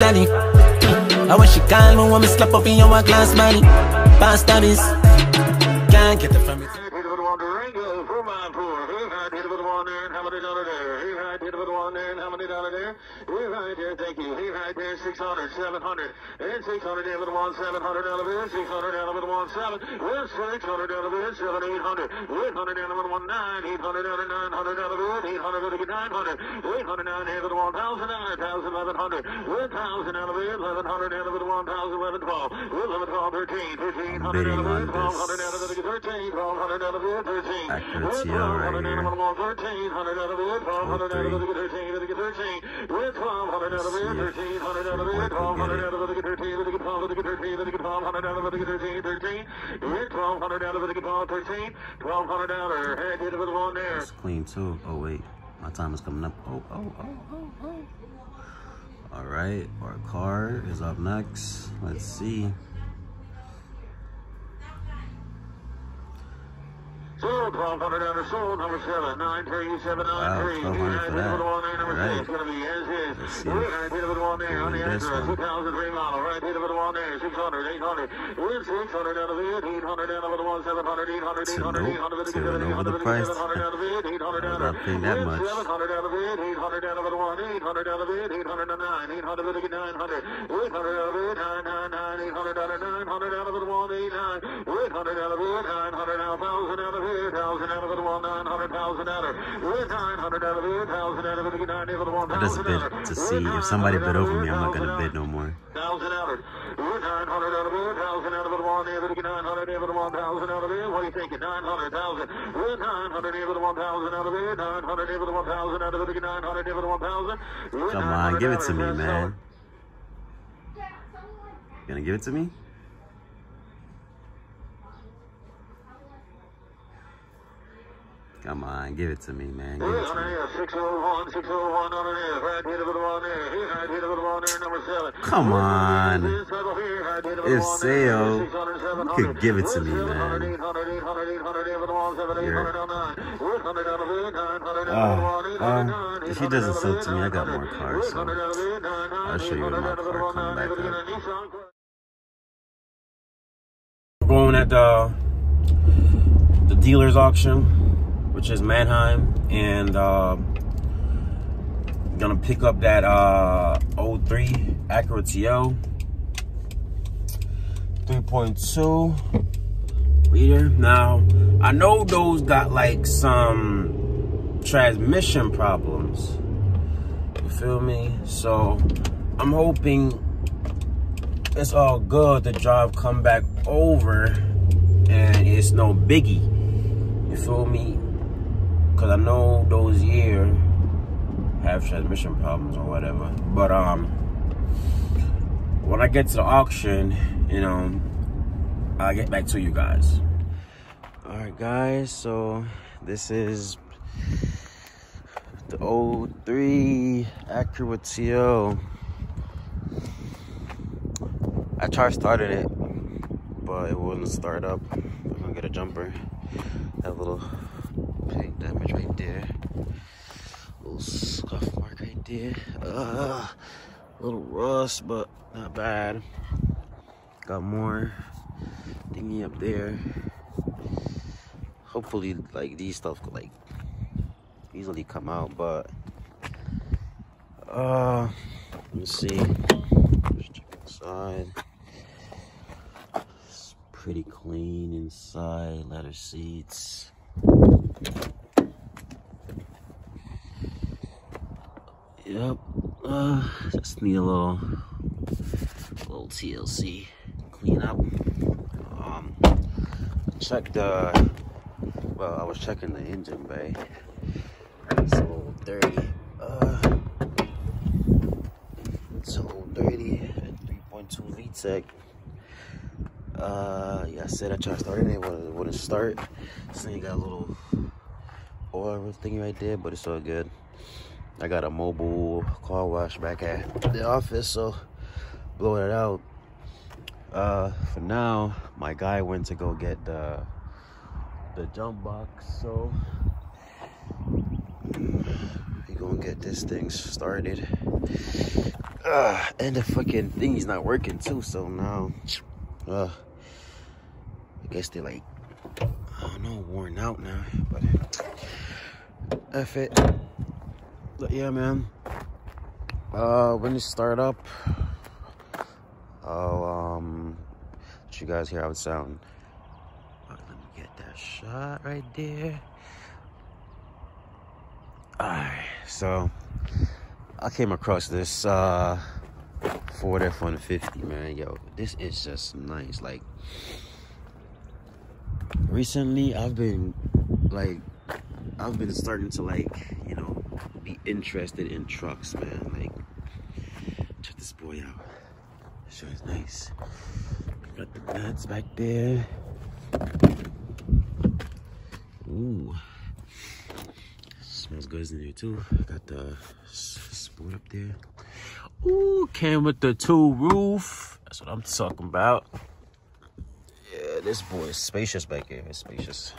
daddy. I wish she call me when me slap up in your glass money. Past studies, can't get it from me. Thank you. He right there, 600, 700, and 600, David 1, 700, elevator, 600, elevator 1, 7, with 600, elevator, 7, 800, 800, elevator 1, 9, 800, elevator 900, elevator, 800, 900, 809, elevator 1,000, 9,000, 1100, 1,000, elevator, 1100, elevator 1,000, 11, 12, 11, 12, 13, 1500, elevator, 1200, elevator 13, 1200, elevator 13, Accuracy right here. 1300, elevator 1200, elevator 13, 13, 1200, elevator 1300, elevator 1200, elevator 13, 1200, 13, 1200, elevator 13, 13, 1200, elevator 13, 1200, elevator, head hit it with one there. It's clean too. Oh wait, my time is coming up. Oh, oh, oh, oh, oh. All right, our car is up next. Let's see. Sold, 1200 under sold, number 7, 93793. Wow, 1200 for that. One there, number All 6, right. going to be as is. Let's see. Right hit of it one on the Doing this one. 2003 model. Right hit of it one there, 600, 800. With 600 out of it, 800 out of it, 1, 700, 800, To 800, 800, to an over the 800, out of it, 800 out of it. paying that With much. 700 out of it, 800 out of it, 1, 800 out of it, 800 and 9, 800 out of it, 900. 800 out of it, 999, 800 out of 900 out of it, 189. 800 out of it, 900 out, of 1000 out of it, 1, 900,000 out of it. 900 out of it, 1000 out of it, 9 out of it, 1, I just bid to see if somebody bid over me. I'm not gonna bid no more. Thousand out of it. Nine hundred out of it. Thousand out of it. One near it. Nine hundred near it. One thousand out of it. What do you think? Nine hundred thousand. Nine hundred near it. One thousand out of it. Nine hundred near it. One thousand out of it. Nine hundred near it. One thousand. Come on, give it to me, man. Gonna give it to me? Come on, give it to me, man. Give it to me. 601, 601 on it is. Right hit of it on there. He right hit of it on there. Number seven. Come on. If If Sale could give it to me, man. Uh, uh, if he doesn't sell it to me, I got more cars, so I'll show you when my car come back up. We're going at the the dealer's auction, which is Manheim, and uh, gonna pick up that uh, 03 Acura TL 3.2 liter. Now, I know those got like some transmission problems. You feel me? So I'm hoping it's all good to drive come back over and it's no biggie. You feel me? Cause I know those year have transmission problems or whatever. But um when I get to the auction, you know, I'll get back to you guys. Alright guys, so this is the 03 Acura TL. I tried starting it, but it wouldn't start up. I'm gonna get a jumper. That little paint damage right there. Little scuff there. Uh, little rust, but not bad. Got more thingy up there. Hopefully, like these stuff could like easily come out, but uh, let me see. Just check inside. It's pretty clean inside. Leather seats. Yep. Uh, just need a little, little TLC clean up. Um, check the. Well, I was checking the engine bay. It's a little dirty. Uh, it's a little dirty at 3.2 VTEC. Uh, yeah, I said I tried starting it, it wouldn't, it wouldn't start. This thing got a little oil thingy right there, but it's all good. I got a mobile car wash back at the office, so blowing it out. Uh, for now, my guy went to go get the the jump box, so we gonna get this thing started. Uh, and the fucking thing is not working too, so now, uh, I guess they're like, I don't know, worn out now, but F it. But yeah, man. Uh, when you start up, I'll, um, let you guys hear how it sound. let me get that shot right there. Alright, so I came across this uh Ford F-150, man. Yo, this is just nice. Like recently I've been like I've been starting to like, you know, be interested in trucks, man. Like check this boy out. This sure is nice. Got the nuts back there. Ooh. Smells good in here too. Got the sport up there. Ooh, came with the two roof. That's what I'm talking about. Yeah, this boy is spacious back here. It's spacious.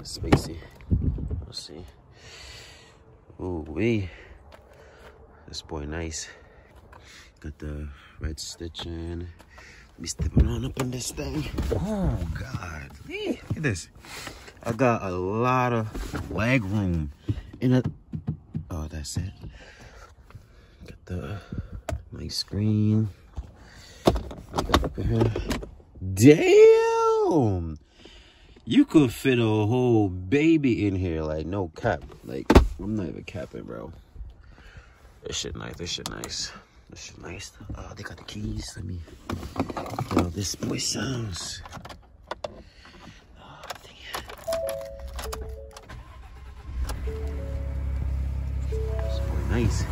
It's spacey. Let's see. Ooh wee. This boy nice. Got the red stitching. Be stepping on up in this thing. Oh God. Look at this. I got a lot of leg room in it. Oh, that's it. Got the nice screen. Damn! You could fit a whole baby in here, like no cap. Like, I'm not even capping, bro. This shit nice, this shit nice. This shit nice. Oh, they got the keys. Let me Yo, this boy sounds. Oh, nice.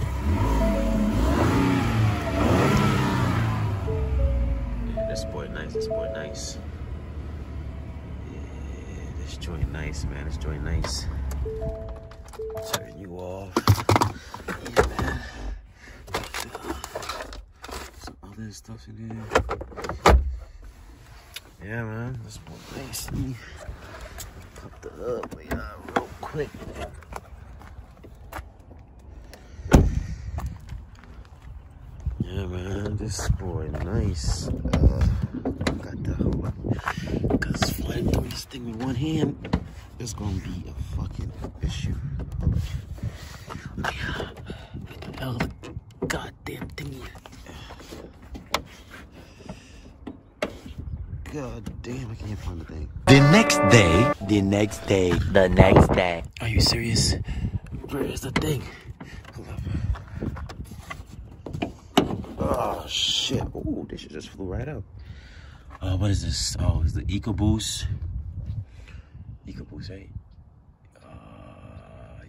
Yeah, this boy nice, this boy nice. Yeah, this joint nice, man. This joint nice. Turn you off. Yeah, man. Some other stuff in here. Yeah, man. This boy nice. Let me pop the up real quick. Yeah, man, this boy nice. Uh, got the whole, cause flying through this thing with one hand is gonna be a fucking issue. Yeah, what the hell, the goddamn thingy. God damn, I can't find the thing. The next day, the next day, the next day. Are you serious? Where is the thing? Oh shit! Oh, this shit just flew right up. Uh, what is this? Oh, it's the EcoBoost. EcoBoost, right?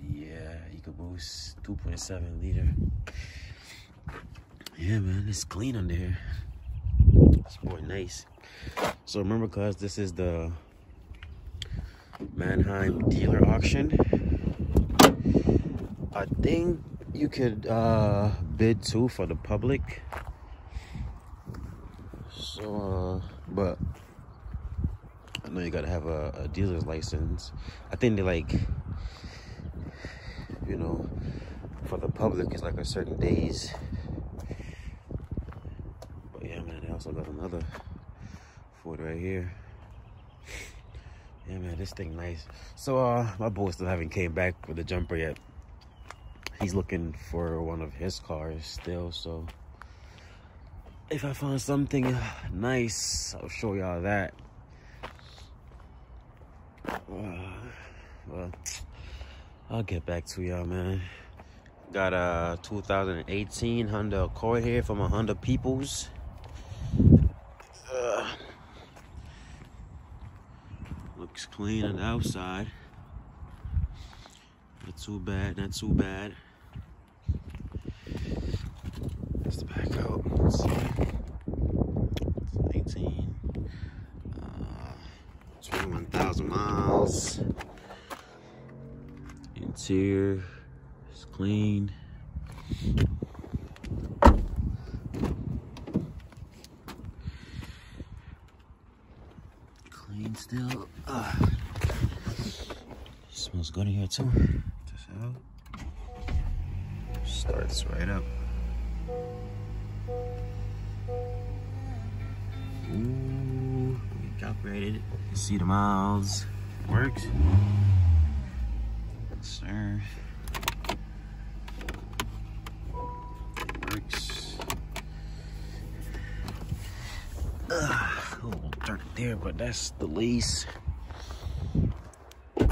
Yeah, EcoBoost, 2.7 liter. Yeah, man, it's clean under here. It's more nice. So remember, cause this is the Manheim dealer auction. I think you could uh, bid too for the public. So, uh, but I know you gotta have a, a dealer's license. I think they like, you know, for the public it's like a certain days. But yeah, man, they also got another Ford right here. Yeah, man, this thing nice. So, uh, my boy still haven't came back with the jumper yet he's looking for one of his cars still so if i find something nice i'll show y'all that uh, well i'll get back to y'all man. Got a 2018 honda accord here from a honda peoples. Uh, looks clean on the outside. Not too bad not too bad. The back out. Let's see. It's 18. Uh, 21,000 miles. Interior It's clean. Clean still. Uh, smells good in here too. Just out. Starts right up. Ooh, we calculated it. You see the miles. Works. Sir. Works. Ugh, a little dark there, but that's the lease. Yeah,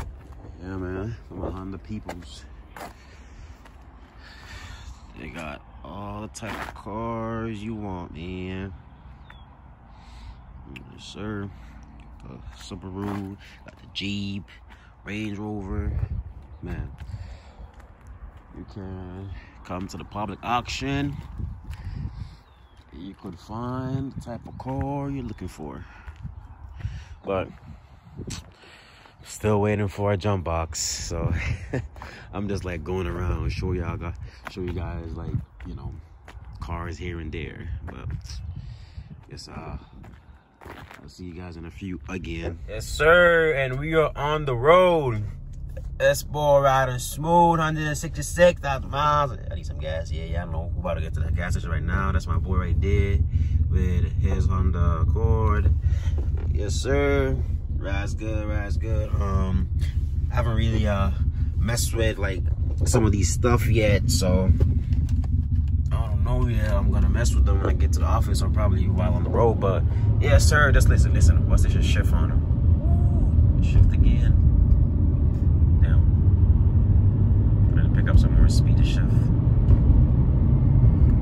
man. From behind the peoples. They got all the type of cars you want, man. Yes, sir. The Subaru, got the Jeep, Range Rover. Man, you can come to the public auction. You could find the type of car you're looking for. But still waiting for a jump box. So I'm just like going around, show y'all, show you guys like you know cars here and there. But yes, uh, I'll see you guys in a few again. Yes, sir, and we are on the road. S-Ball riding smooth, 166,000 miles. I need some gas. Yeah, yeah, I know. We're about to get to the gas station right now. That's my boy right there with his Honda Accord. Yes, sir. Rides good, rides good. Um, I haven't really uh messed with like some of these stuff yet, so I don't know yet. I'm gonna mess with them when I get to the office or probably while on the road. But yeah, sir, just listen, listen. What's this shift on him? Shift again. Damn. I'm speed to shift.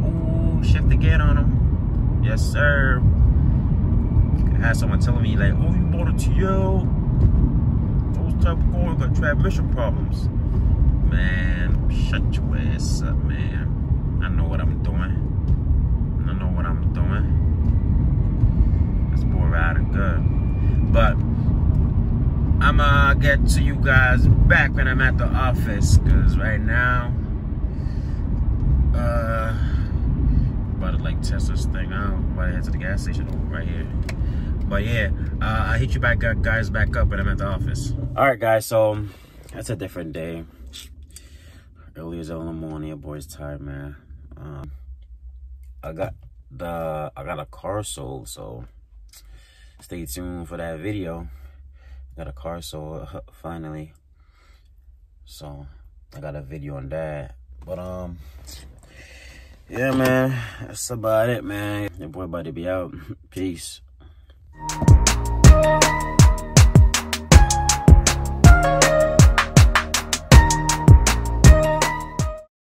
Ooh, shift again on him. Yes, sir. I had someone telling me like, oh, you bought a TL. Those type of cars got transmission problems. Man, shut your ass up, man. I know what I'm doing. I know what I'm doing. This boy riding good. But I'ma get to you guys back when I'm at the office. Cause right now, uh about to like test this thing out. About to head to the gas station right here. But yeah, uh, I hit you back up, guys, back up when I'm at the office. All right, guys, so that's a different day. Early as in the morning, your boy's tired, man. Um, I got the I got a car sold, so stay tuned for that video. Got a car sold finally, so I got a video on that. But um, yeah, man, that's about it, man. Your boy about to be out. Peace.